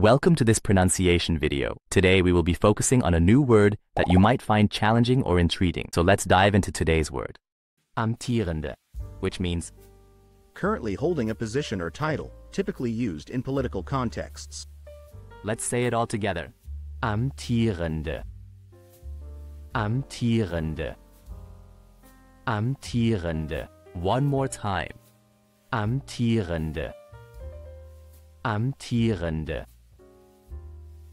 Welcome to this pronunciation video. Today we will be focusing on a new word that you might find challenging or intriguing. So let's dive into today's word. Amtierende, which means currently holding a position or title, typically used in political contexts. Let's say it all together. Amtierende. Amtierende. Amtierende. One more time. Amtierende. Amtierende.